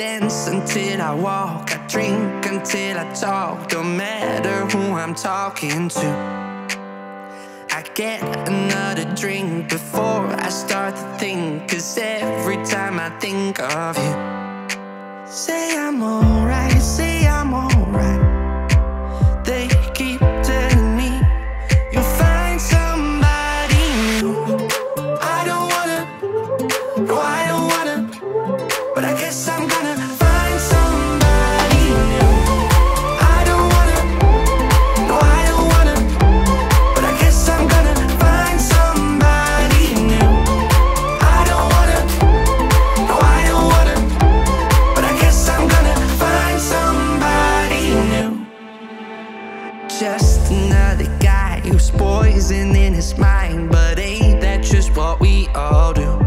dance until I walk, I drink until I talk, don't matter who I'm talking to. I get another drink before I start to think Cause every time I think of you Say I'm alright, say I'm alright. Another guy who's poison in his mind But ain't that just what we all do?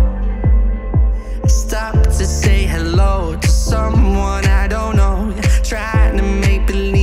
I stop to say hello to someone I don't know Trying to make believe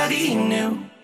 nobody knew.